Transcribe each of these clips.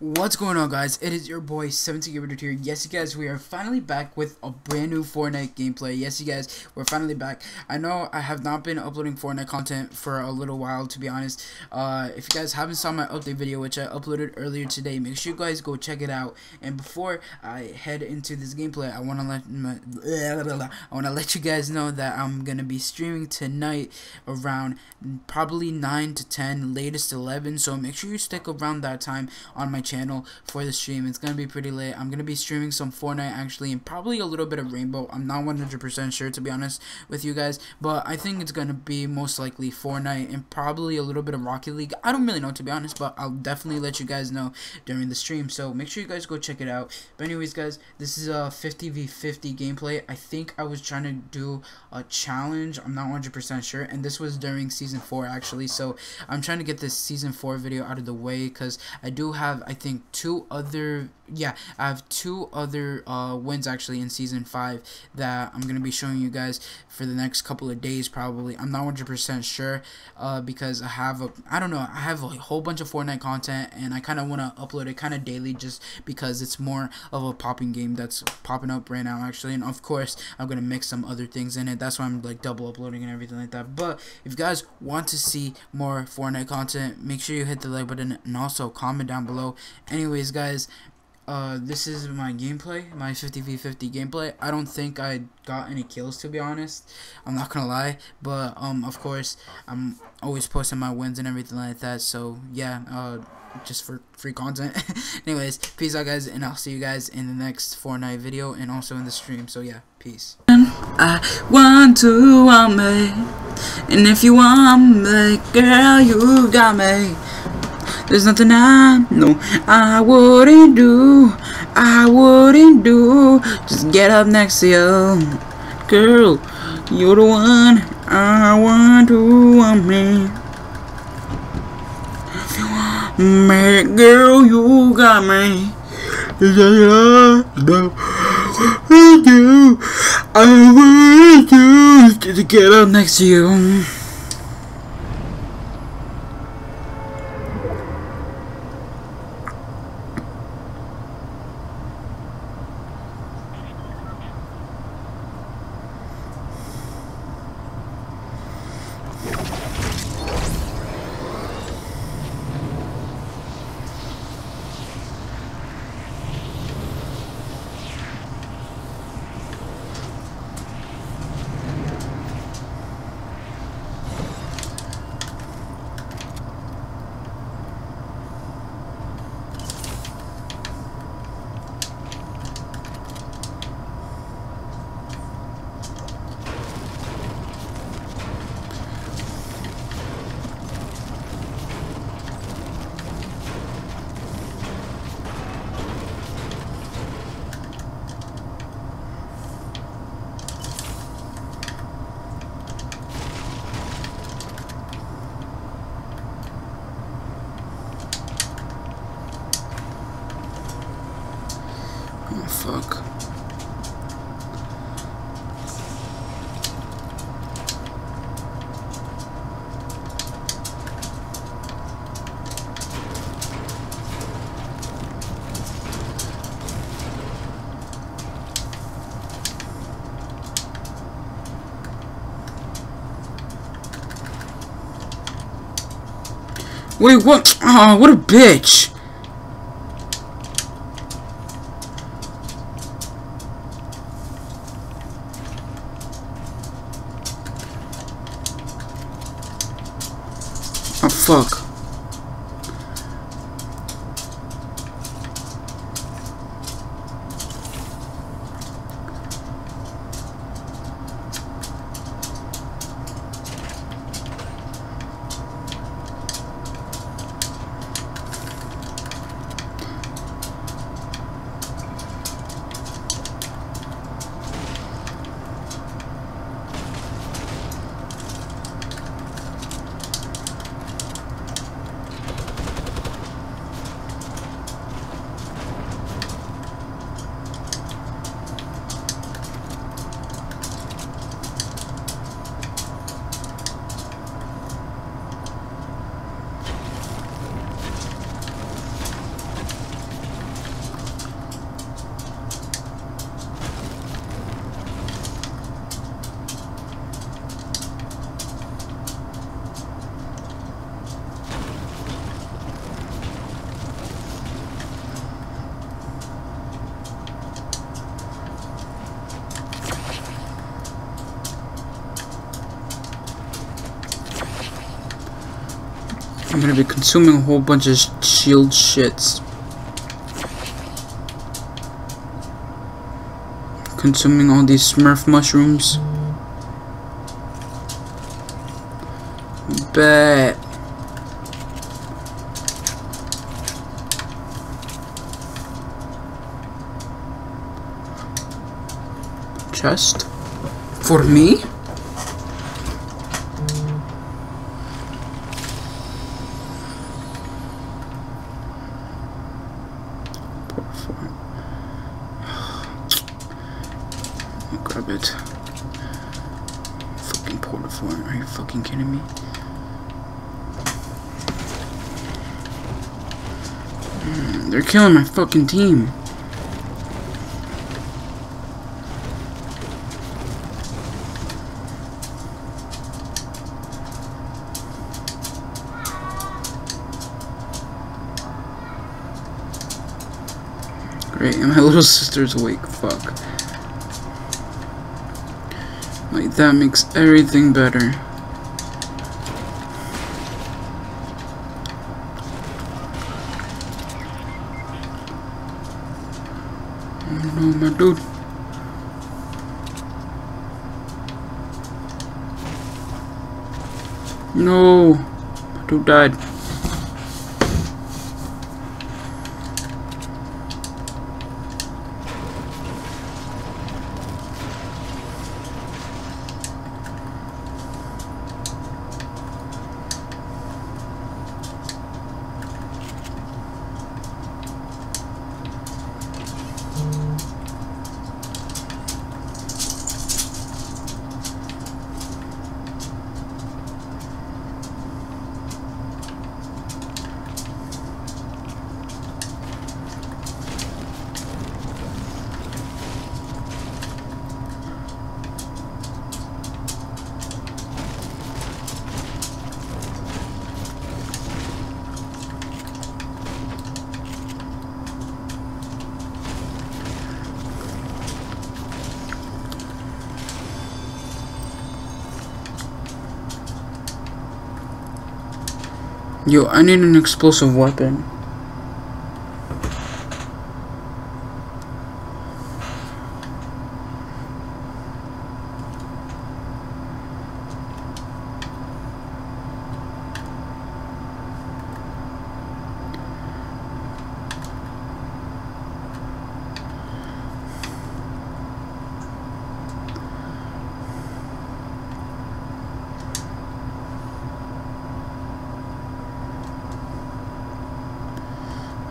What's going on guys? It is your boy 17 Gamer here. Yes you guys, we are finally back with a brand new Fortnite gameplay. Yes you guys, we're finally back. I know I have not been uploading Fortnite content for a little while to be honest. Uh, if you guys haven't saw my update video which I uploaded earlier today, make sure you guys go check it out. And before I head into this gameplay, I want to let my, I want to let you guys know that I'm going to be streaming tonight around probably 9 to 10, latest 11. So make sure you stick around that time on my channel for the stream. It's gonna be pretty late. I'm gonna be streaming some Fortnite actually, and probably a little bit of Rainbow. I'm not 100% sure to be honest with you guys, but I think it's gonna be most likely Fortnite and probably a little bit of Rocket League. I don't really know to be honest, but I'll definitely let you guys know during the stream. So make sure you guys go check it out. But anyways, guys, this is a 50v50 gameplay. I think I was trying to do a challenge. I'm not 100% sure, and this was during season four actually. So I'm trying to get this season four video out of the way because I do have I think two other yeah I have two other uh, wins actually in season five that I'm gonna be showing you guys for the next couple of days probably. I'm not 100% sure uh, because I have a I don't know I have a whole bunch of Fortnite content and I kind of want to upload it kind of daily just because it's more of a popping game that's popping up right now actually. And of course I'm gonna mix some other things in it. That's why I'm like double uploading and everything like that. But if you guys want to see more Fortnite content make sure you hit the like button and also comment down below. Anyways guys uh, this is my gameplay, my 50v50 gameplay. I don't think I got any kills to be honest. I'm not gonna lie, but um, of course, I'm always posting my wins and everything like that. So yeah, uh, just for free content. Anyways, peace out guys, and I'll see you guys in the next Fortnite video and also in the stream. So yeah, peace. I want to want me, and if you want me, girl, you got me. There's nothing I know I wouldn't do. I wouldn't do. Just get up next to you, girl. You're the one I want to want me. You me, girl, you got me. I do. I want to just get up next to you. Oh, fuck. Wait, what? Oh, what a bitch! Oh, fuck. Gonna be consuming a whole bunch of shield shits. Consuming all these smurf mushrooms. Bet. Chest? For me? grab it. Fucking porta Are you fucking kidding me? Mm, they're killing my fucking team. Great, and my little sister's awake. Fuck. Like, that makes everything better. Oh no, my dude. No, my dude died. Yo, I need an explosive weapon.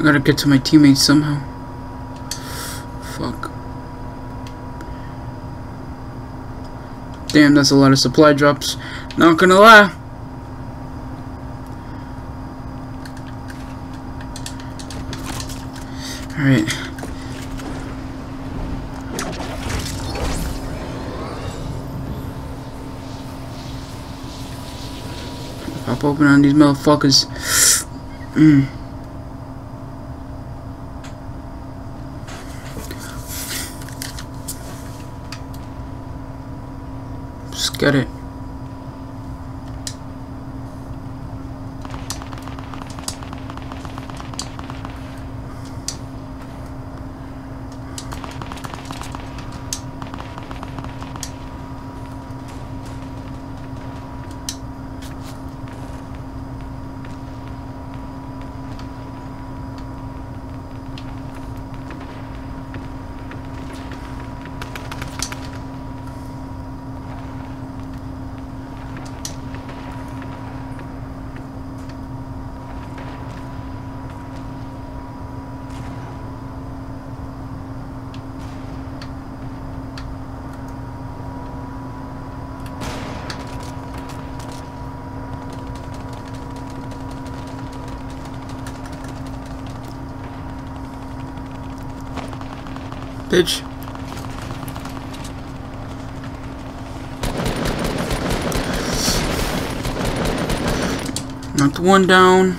I gotta get to my teammates somehow. Fuck. Damn, that's a lot of supply drops. Not gonna lie. Alright. Pop open on these motherfuckers. Mmm. Get it. Bitch. Knocked one down.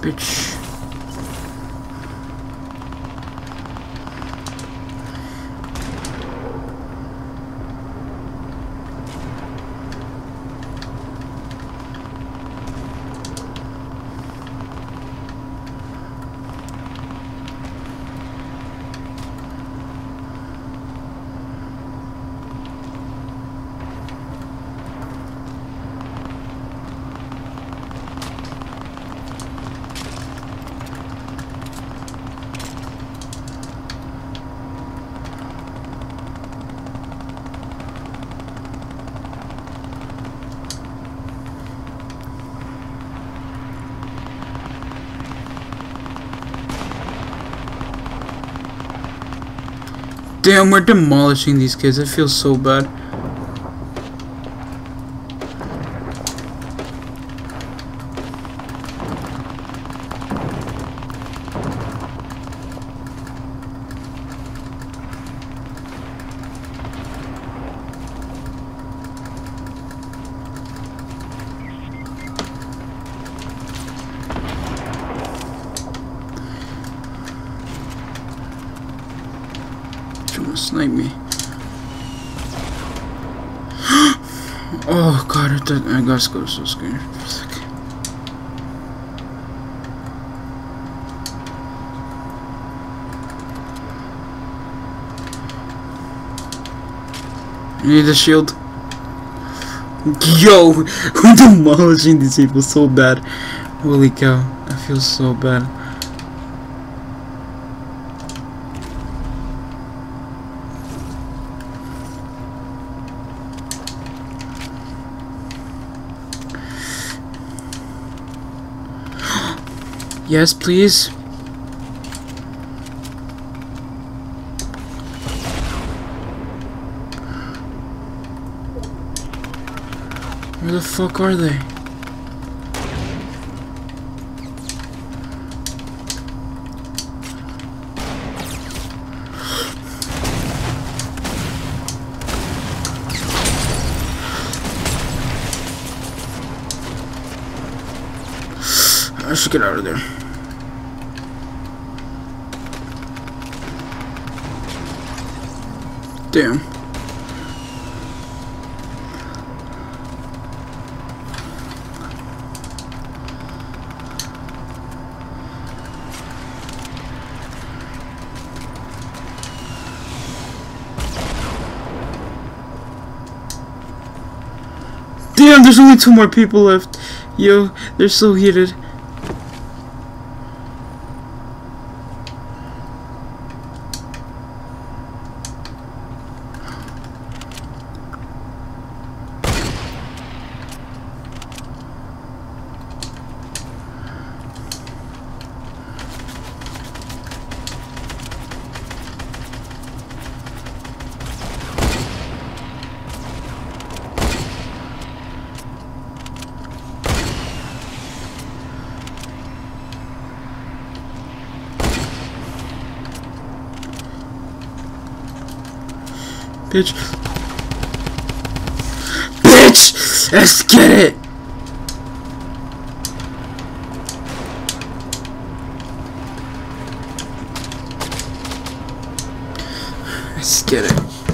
Bitch. Damn, we're demolishing these kids. I feel so bad. Snipe me. oh god, I, thought, I got so, so scared. I need a shield. Yo, we're demolishing these people so bad. Holy cow, I feel so bad. Yes, please. Where the fuck are they? I should get out of there. Damn. Damn, there's only two more people left. Yo, they're so heated. Bitch. Bitch! Let's get it! Let's get it.